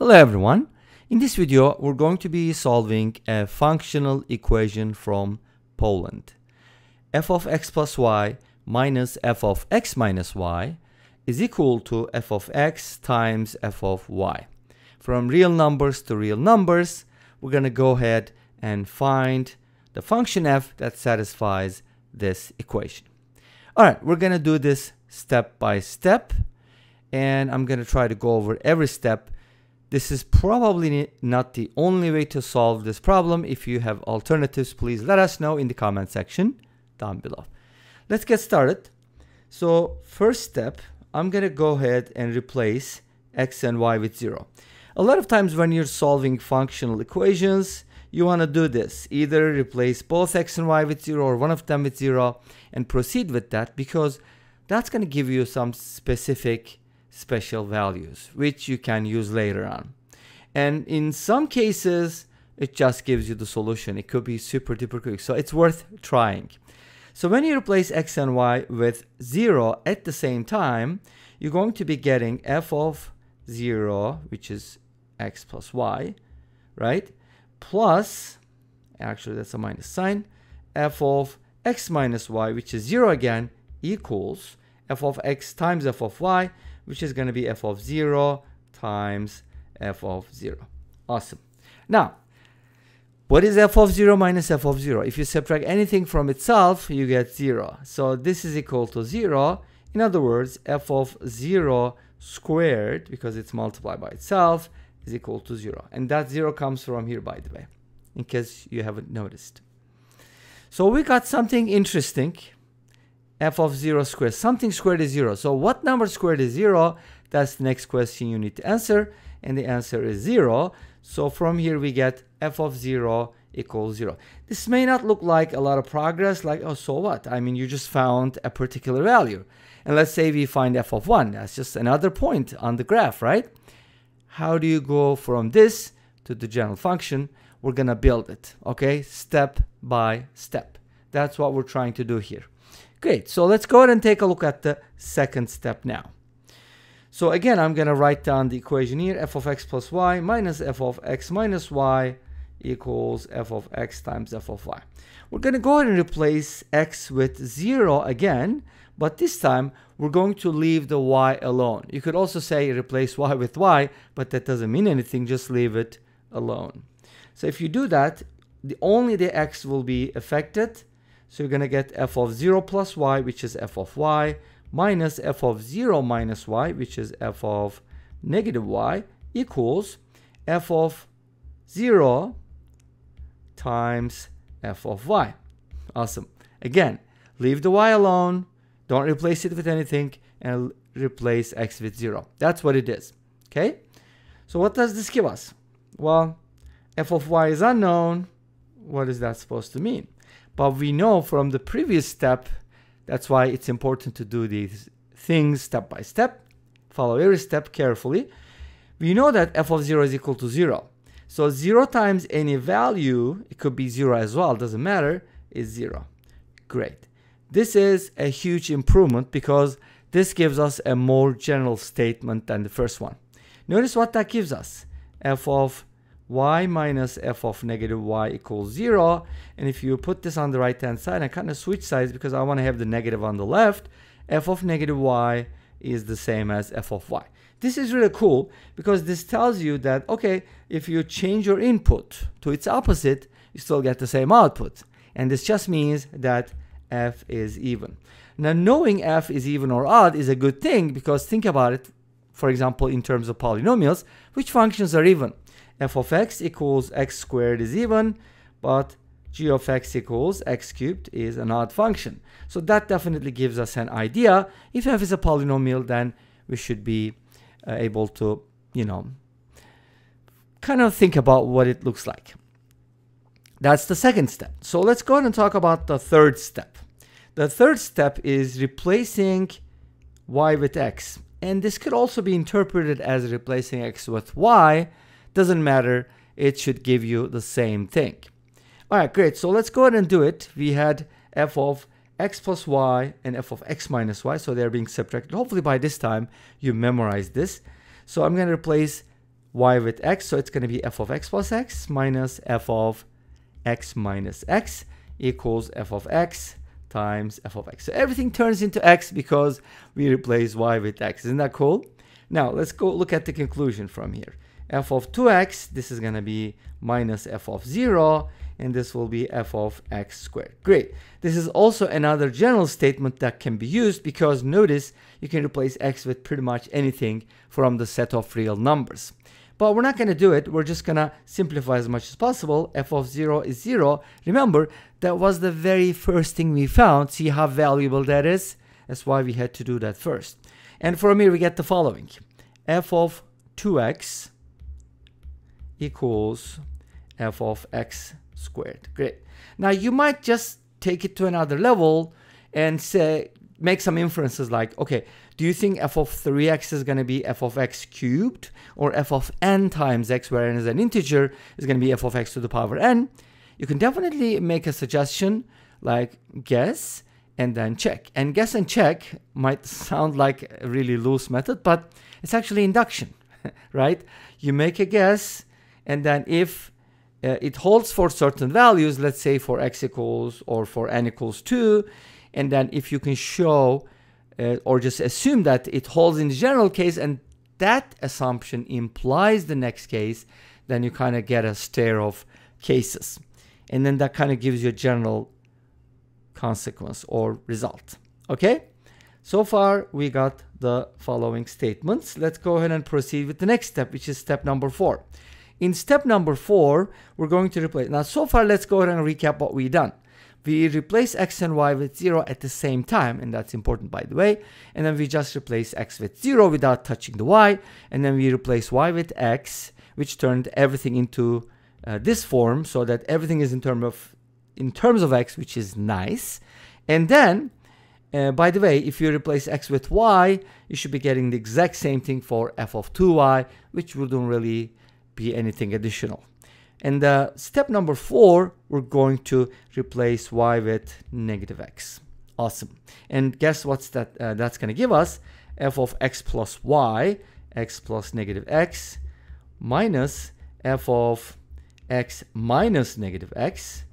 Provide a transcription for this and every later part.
Hello everyone. In this video, we're going to be solving a functional equation from Poland. f of x plus y minus f of x minus y is equal to f of x times f of y. From real numbers to real numbers, we're going to go ahead and find the function f that satisfies this equation. All right, we're going to do this step by step, and I'm going to try to go over every step this is probably not the only way to solve this problem. If you have alternatives, please let us know in the comment section down below. Let's get started. So first step, I'm going to go ahead and replace x and y with 0. A lot of times when you're solving functional equations, you want to do this. Either replace both x and y with 0 or one of them with 0 and proceed with that because that's going to give you some specific special values, which you can use later on. And in some cases, it just gives you the solution. It could be super duper quick. So it's worth trying. So when you replace x and y with 0 at the same time, you're going to be getting f of 0, which is x plus y, right? Plus, actually that's a minus sign, f of x minus y, which is 0 again, equals f of x times f of y, which is going to be f of 0 times f of 0. Awesome. Now, what is f of 0 minus f of 0? If you subtract anything from itself, you get 0. So this is equal to 0. In other words, f of 0 squared, because it's multiplied by itself, is equal to 0. And that 0 comes from here, by the way, in case you haven't noticed. So we got something interesting f of 0 squared. Something squared is 0. So what number squared is 0? That's the next question you need to answer. And the answer is 0. So from here we get f of 0 equals 0. This may not look like a lot of progress, like, oh, so what? I mean, you just found a particular value. And let's say we find f of 1. That's just another point on the graph, right? How do you go from this to the general function? We're going to build it, okay? Step by step. That's what we're trying to do here. Great, so let's go ahead and take a look at the second step now. So again, I'm going to write down the equation here, f of x plus y minus f of x minus y equals f of x times f of y. We're going to go ahead and replace x with 0 again, but this time we're going to leave the y alone. You could also say replace y with y, but that doesn't mean anything, just leave it alone. So if you do that, the, only the x will be affected, so you're going to get f of 0 plus y, which is f of y, minus f of 0 minus y, which is f of negative y, equals f of 0 times f of y. Awesome. Again, leave the y alone, don't replace it with anything, and replace x with 0. That's what it is. Okay? So what does this give us? Well, f of y is unknown. What is that supposed to mean? But we know from the previous step, that's why it's important to do these things step by step. Follow every step carefully. We know that f of 0 is equal to 0. So 0 times any value, it could be 0 as well, doesn't matter, is 0. Great. This is a huge improvement because this gives us a more general statement than the first one. Notice what that gives us. f of y minus f of negative y equals 0. And if you put this on the right hand side, I kind of switch sides because I want to have the negative on the left. f of negative y is the same as f of y. This is really cool because this tells you that, okay, if you change your input to its opposite, you still get the same output. And this just means that f is even. Now, knowing f is even or odd is a good thing because think about it, for example, in terms of polynomials, which functions are even? F of x equals x squared is even, but g of x equals x cubed is an odd function. So that definitely gives us an idea. If f is a polynomial, then we should be uh, able to, you know, kind of think about what it looks like. That's the second step. So let's go ahead and talk about the third step. The third step is replacing y with x. And this could also be interpreted as replacing x with y, doesn't matter, it should give you the same thing. All right, great. So let's go ahead and do it. We had f of x plus y and f of x minus y, so they're being subtracted. Hopefully by this time you memorized this. So I'm going to replace y with x. So it's going to be f of x plus x minus f of x minus x equals f of x times f of x. So everything turns into x because we replace y with x. Isn't that cool? Now let's go look at the conclusion from here. F of 2x, this is going to be minus f of 0, and this will be f of x squared. Great. This is also another general statement that can be used because notice you can replace x with pretty much anything from the set of real numbers. But we're not going to do it. We're just going to simplify as much as possible. f of 0 is 0. Remember, that was the very first thing we found. See how valuable that is? That's why we had to do that first. And from here, we get the following. f of 2x equals f of x squared. Great. Now, you might just take it to another level and say, make some inferences like, okay, do you think f of 3x is going to be f of x cubed or f of n times x where n is an integer is going to be f of x to the power n? You can definitely make a suggestion like guess and then check. And guess and check might sound like a really loose method, but it's actually induction, right? You make a guess and then if uh, it holds for certain values, let's say for x equals or for n equals 2, and then if you can show uh, or just assume that it holds in the general case and that assumption implies the next case, then you kind of get a stair of cases. And then that kind of gives you a general consequence or result. Okay? So far, we got the following statements. Let's go ahead and proceed with the next step, which is step number four. In step number four, we're going to replace. Now, so far, let's go ahead and recap what we've done. We replace x and y with 0 at the same time, and that's important by the way. And then we just replace x with 0 without touching the y. And then we replace y with x, which turned everything into uh, this form so that everything is in, term of, in terms of x, which is nice. And then, uh, by the way, if you replace x with y, you should be getting the exact same thing for f of 2y, which wouldn't really be anything additional. And uh, step number four, we're going to replace y with negative x. Awesome. And guess what's that? Uh, that's going to give us f of x plus y, x plus negative x, minus f of x minus negative x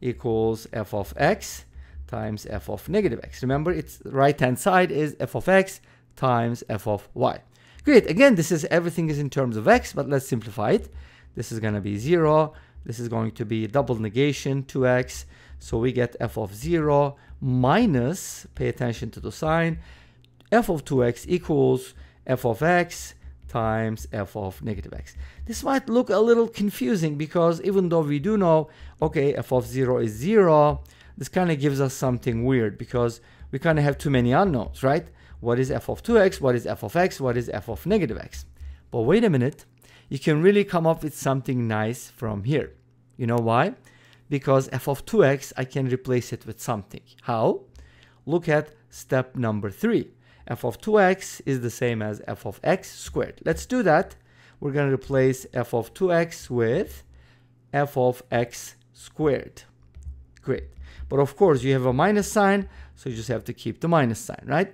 equals f of x times f of negative x. Remember, its right hand side is f of x times f of y. Great. Again, this is everything is in terms of x, but let's simplify it. This is going to be 0. This is going to be double negation 2x. So we get f of 0 minus, pay attention to the sign, f of 2x equals f of x times f of negative x. This might look a little confusing because even though we do know, okay, f of 0 is 0, this kind of gives us something weird because we kind of have too many unknowns, right? What is f of 2x? What is f of x? What is f of negative x? But wait a minute, you can really come up with something nice from here. You know why? Because f of 2x, I can replace it with something. How? Look at step number 3. f of 2x is the same as f of x squared. Let's do that. We're going to replace f of 2x with f of x squared. Great. But of course, you have a minus sign, so you just have to keep the minus sign, right?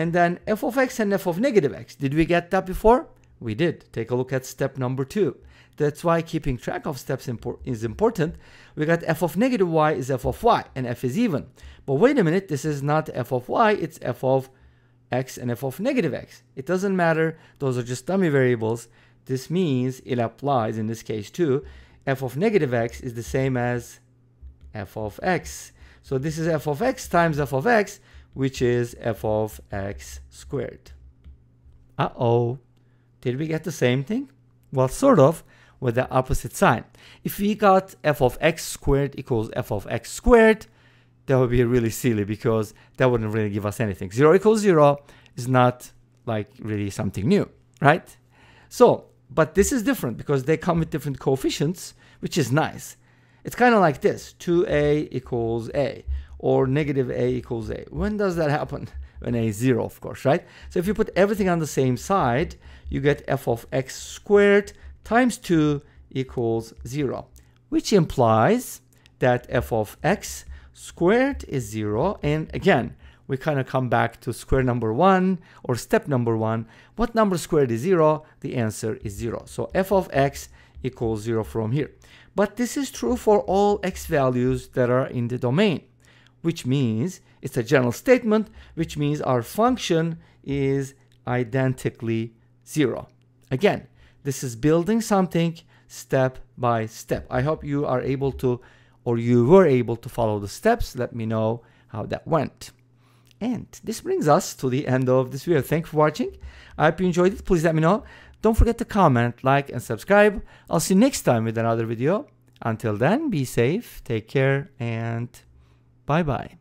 And then f of x and f of negative x. Did we get that before? We did. Take a look at step number two. That's why keeping track of steps is important. We got f of negative y is f of y, and f is even. But wait a minute, this is not f of y, it's f of x and f of negative x. It doesn't matter, those are just dummy variables. This means it applies in this case too. f of negative x is the same as f of x. So this is f of x times f of x, which is f of x squared. Uh-oh. Did we get the same thing? Well, sort of, with the opposite sign. If we got f of x squared equals f of x squared, that would be really silly because that wouldn't really give us anything. 0 equals 0 is not like really something new, right? So, but this is different because they come with different coefficients, which is nice. It's kind of like this, 2a equals a or negative a equals a. When does that happen? When a is 0, of course, right? So if you put everything on the same side, you get f of x squared times 2 equals 0, which implies that f of x squared is 0. And again, we kind of come back to square number one or step number one. What number squared is zero? The answer is zero. So f of x equals zero from here. But this is true for all x values that are in the domain, which means it's a general statement, which means our function is identically zero. Again, this is building something step by step. I hope you are able to or you were able to follow the steps. Let me know how that went. And this brings us to the end of this video. Thanks for watching. I hope you enjoyed it. Please let me know. Don't forget to comment, like, and subscribe. I'll see you next time with another video. Until then, be safe, take care, and bye-bye.